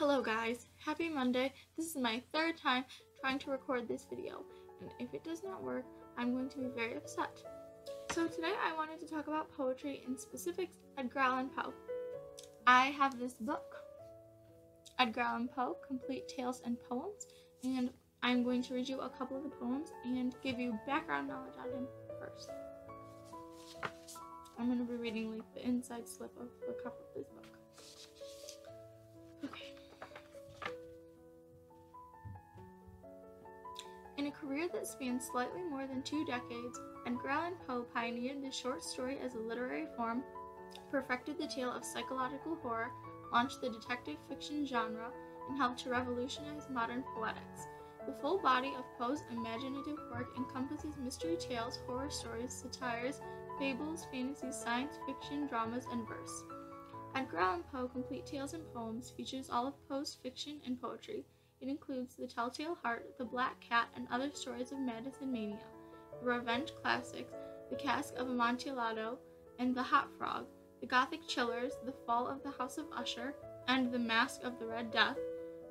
Hello guys, happy Monday. This is my third time trying to record this video, and if it does not work, I'm going to be very upset. So today I wanted to talk about poetry in specifics Edgar Allan Poe. I have this book, Edgar Allan Poe, Complete Tales and Poems, and I'm going to read you a couple of the poems and give you background knowledge on him first. I'm going to be reading like the inside slip of the cover of this book. A career that spans slightly more than two decades, Edgar Allan Poe pioneered the short story as a literary form, perfected the tale of psychological horror, launched the detective fiction genre, and helped to revolutionize modern poetics. The full body of Poe's imaginative work encompasses mystery tales, horror stories, satires, fables, fantasies, science fiction, dramas, and verse. Edgar Allan Poe Complete Tales and Poems features all of Poe's fiction and poetry. It includes The Telltale Heart, The Black Cat, and other stories of madness and mania, the revenge classics, The Cask of Amontillado, and The Hop-Frog, The Gothic Chillers, The Fall of the House of Usher, and The Masque of the Red Death,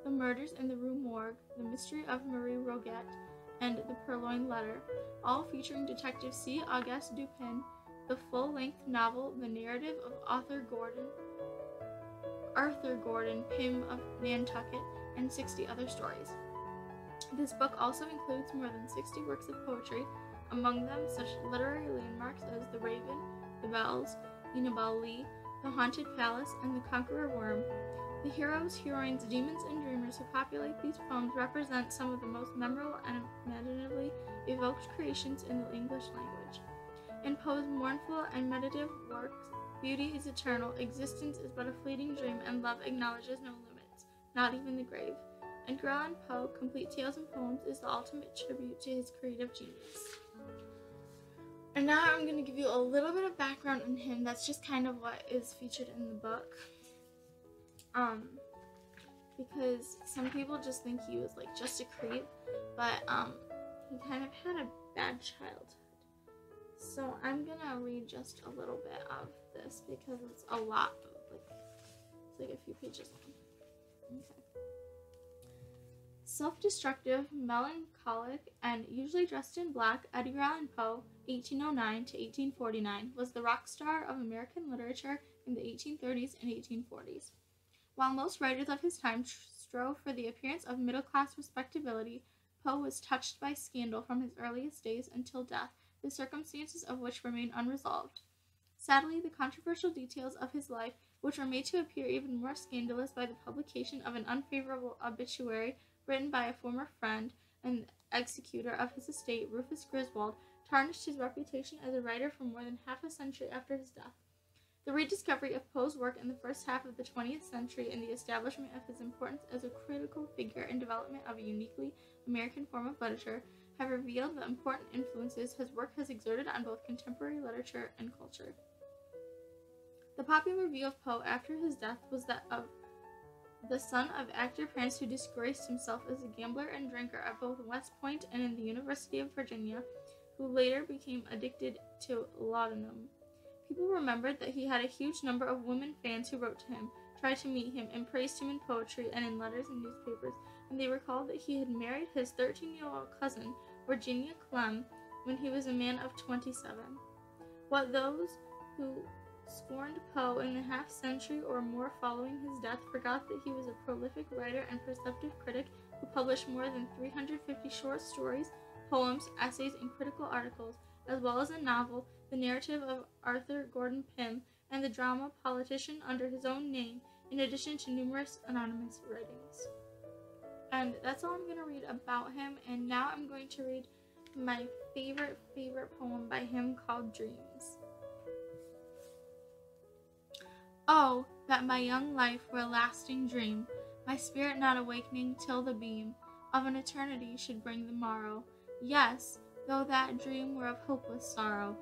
The Murders in the Rue Morgue, The Mystery of Marie Roget, and The Purloined Letter, all featuring Detective C. Auguste Dupin, the full-length novel The Narrative of Arthur Gordon, Arthur Gordon Pym of Nantucket, and 60 other stories. This book also includes more than 60 works of poetry, among them such literary landmarks as The Raven, The Bells, Annabel Lee, The Haunted Palace, and The Conqueror Worm. The heroes, heroines, demons, and dreamers who populate these poems represent some of the most memorable and imaginatively evoked creations in the English language. In Poe's mournful and meditative works, beauty is eternal, existence is but a fleeting dream, and love acknowledges no limits, not even the grave. And Allan Poe, Complete Tales and Poems, is the ultimate tribute to his creative genius. And now I'm going to give you a little bit of background on him. That's just kind of what is featured in the book. Um, because some people just think he was like just a creep, but um, he kind of had a bad childhood. So I'm gonna read just a little bit of this because it's a lot of like it's like a few pages long. Okay. Self-destructive, melancholic, and usually dressed in black, Edgar Allan Poe, 1809 to 1849, was the rock star of American literature in the 1830s and 1840s. While most writers of his time strove for the appearance of middle-class respectability, Poe was touched by scandal from his earliest days until death the circumstances of which remain unresolved. Sadly, the controversial details of his life, which were made to appear even more scandalous by the publication of an unfavorable obituary written by a former friend and executor of his estate, Rufus Griswold, tarnished his reputation as a writer for more than half a century after his death. The rediscovery of Poe's work in the first half of the 20th century and the establishment of his importance as a critical figure in development of a uniquely American form of literature have revealed the important influences his work has exerted on both contemporary literature and culture. The popular view of Poe after his death was that of the son of actor Prance who disgraced himself as a gambler and drinker at both West Point and in the University of Virginia, who later became addicted to laudanum. People remembered that he had a huge number of women fans who wrote to him, tried to meet him, and praised him in poetry and in letters and newspapers, and they recalled that he had married his 13 year old cousin, Virginia Clemm when he was a man of 27. What those who scorned Poe in the half century or more following his death forgot that he was a prolific writer and perceptive critic who published more than 350 short stories, poems, essays, and critical articles, as well as a novel, the narrative of Arthur Gordon Pym, and the drama Politian under his own name, in addition to numerous anonymous writings. And that's all I'm going to read about him. And now I'm going to read my favorite, favorite poem by him called Dreams. Oh, that my young life were a lasting dream, my spirit not awakening till the beam of an eternity should bring the morrow. Yes, though that dream were of hopeless sorrow.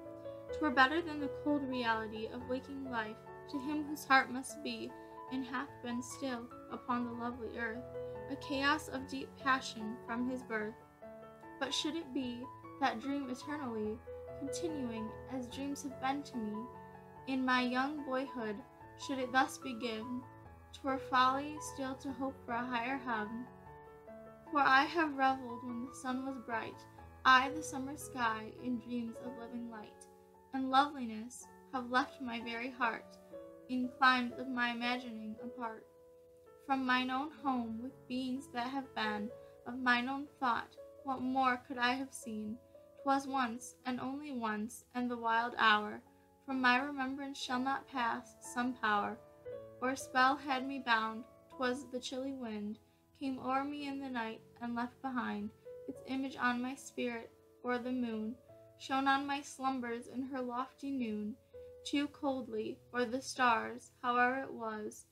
Twere better than the cold reality of waking life to him whose heart must be, and hath been still, upon the lovely earth a chaos of deep passion from his birth. But should it be that dream eternally, continuing as dreams have been to me, in my young boyhood, should it thus begin, 'twere folly still to hope for a higher heaven. For I have revelled when the sun was bright, I the summer sky in dreams of living light, and loveliness have left my very heart in climes of my imagining apart from mine own home with beings that have been of mine own thought. What more could I have seen? 'Twas once, and only once, and the wild hour from my remembrance shall not pass. Some power or spell had me bound. 'Twas the chilly wind came o'er me in the night and left behind its image on my spirit, or the moon shone on my slumbers in her lofty noon too coldly, or the stars, however it was,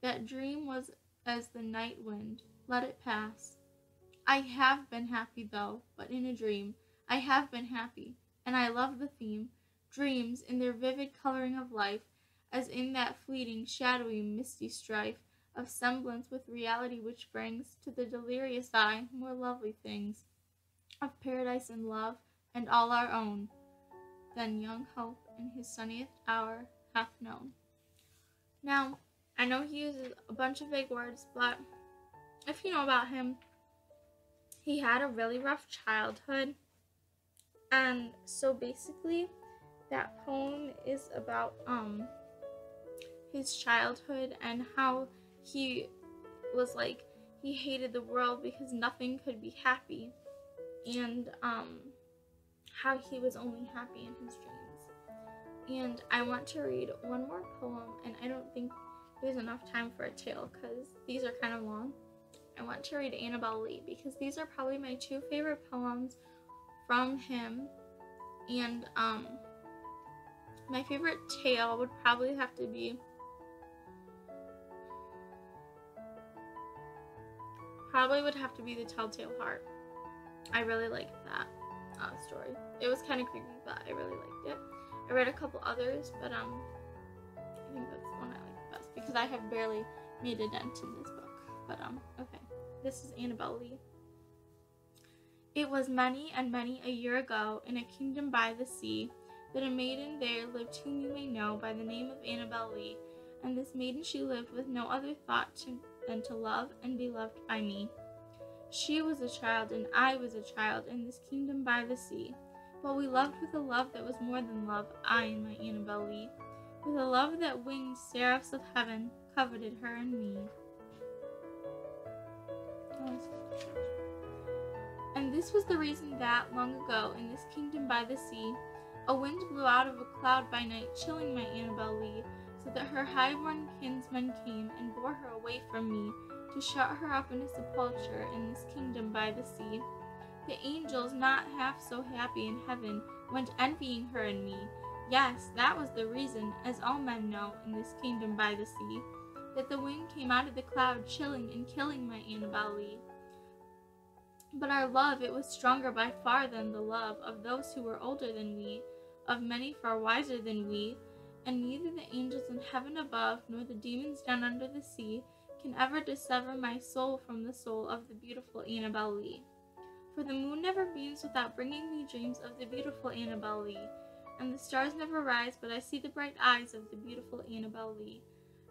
that dream was as the night wind. Let it pass. I have been happy though, but in a dream. I have been happy, and I love the theme. Dreams, in their vivid coloring of life, as in that fleeting, shadowy, misty strife of semblance with reality which brings to the delirious eye more lovely things of paradise and love, and all our own, than young hope in his sunniest hour hath known. Now, I know he uses a bunch of big words, but if you know about him, he had a really rough childhood. And so basically, that poem is about um his childhood and how he was like he hated the world because nothing could be happy and um how he was only happy in his dreams and I want to read one more poem, and I don't think there's enough time for a tale because these are kind of long. I want to read Annabel Lee because these are probably my two favorite poems from him, and um, my favorite tale would probably have to be probably would have to be the Telltale Heart. I really liked that uh, story. It was kind of creepy, but I really liked it. I read a couple others, but um, I think that's the one I like the best because I have barely made a dent in this book. But um, okay, this is Annabel Lee. It was many and many a year ago, in a kingdom by the sea, that a maiden there lived whom you may know by the name of Annabel Lee. And this maiden she lived with no other thought to, than to love and be loved by me. She was a child, and I was a child, in this kingdom by the sea. But we loved with a love that was more than love, I and my Annabel Lee, with a love that winged seraphs of heaven coveted her and me. And this was the reason that, long ago, in this kingdom by the sea, a wind blew out of a cloud by night, chilling my Annabel Lee, so that her high-born kinsmen came and bore her away from me, to shut her up in a sepulchre in this kingdom by the sea. The angels, not half so happy in heaven, went envying her and me. Yes, that was the reason, as all men know in this kingdom by the sea, that the wind came out of the cloud, chilling and killing my Annabel Lee. But our love, it was stronger by far than the love of those who were older than we, of many far wiser than we, and neither the angels in heaven above nor the demons down under the sea can ever dissever my soul from the soul of the beautiful Annabel Lee. For the moon never beams without bringing me dreams of the beautiful Annabel Lee, and the stars never rise but I see the bright eyes of the beautiful Annabel Lee.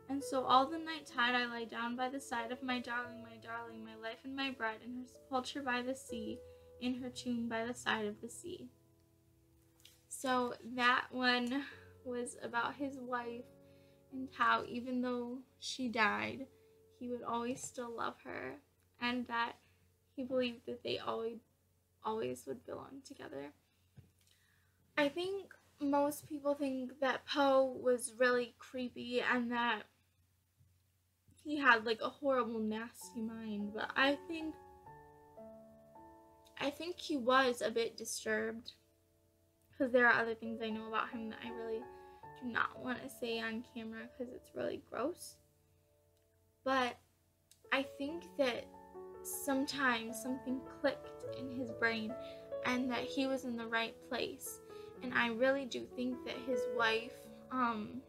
And so all the night tide I lie down by the side of my darling, my darling, my life and my bride, in her sepulchre by the sea, in her tomb by the side of the sea. So that one was about his wife and how even though she died, he would always still love her and that he believed that they always always would belong together. I think most people think that Poe was really creepy and that he had like a horrible nasty mind, but I think I think he was a bit disturbed because there are other things I know about him that I really do not want to say on camera because it's really gross. But I think that sometimes something clicked in his brain and that he was in the right place. And I really do think that his wife, um,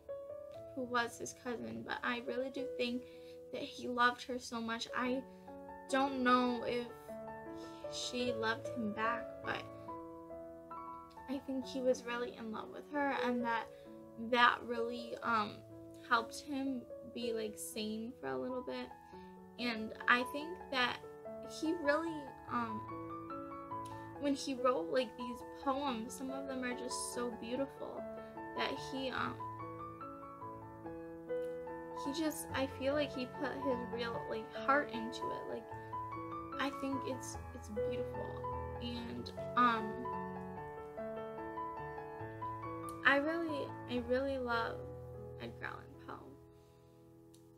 who was his cousin, but I really do think that he loved her so much. I don't know if she loved him back, but I think he was really in love with her and that that really um, helped him be like sane for a little bit. And I think that he really um when he wrote like these poems, some of them are just so beautiful that he um he just I feel like he put his real like heart into it. Like I think it's it's beautiful and um I really love Edgar Allan Poe.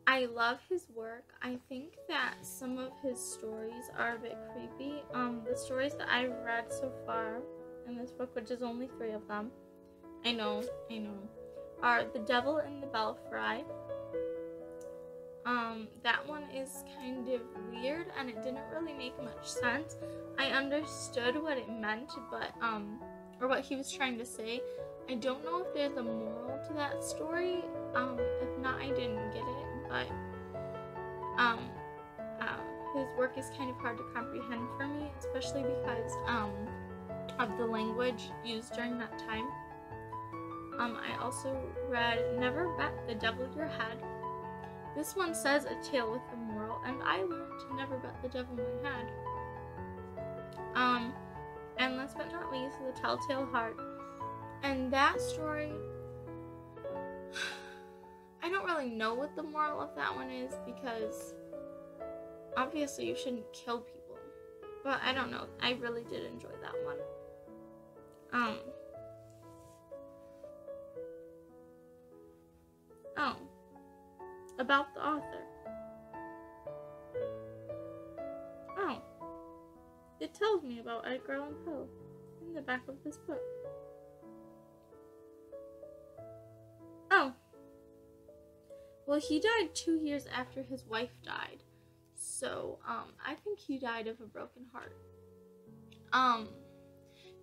I love his work. I think that some of his stories are a bit creepy. Um the stories that I've read so far in this book, which is only three of them, I know, I know, are The Devil in the Belfry, um, that one is kind of weird and it didn't really make much sense. I understood what it meant, but, um, or what he was trying to say. I don't know if there's a moral to that story. Um, if not, I didn't get it, but, um, uh, his work is kind of hard to comprehend for me, especially because, um, of the language used during that time. Um, I also read Never Bet the Devil Your Head this one says a tale with a moral, and I learned to never bet the devil my head. Um, and last but not least, The Telltale Heart. And that story, I don't really know what the moral of that one is because obviously you shouldn't kill people. But I don't know. I really did enjoy that one. Um. Oh about the author. Oh, it tells me about Edgar Allan Poe in the back of this book. Well, he died two years after his wife died, so um, I think he died of a broken heart. Um,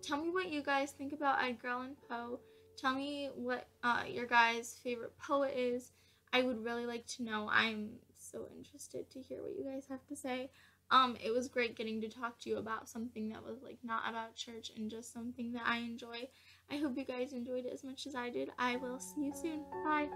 tell me what you guys think about Edgar Allan Poe. Tell me what uh, your guys' favorite poet is. I would really like to know. I'm so interested to hear what you guys have to say. Um, it was great getting to talk to you about something that was like not about church and just something that I enjoy. I hope you guys enjoyed it as much as I did. I will see you soon. Bye.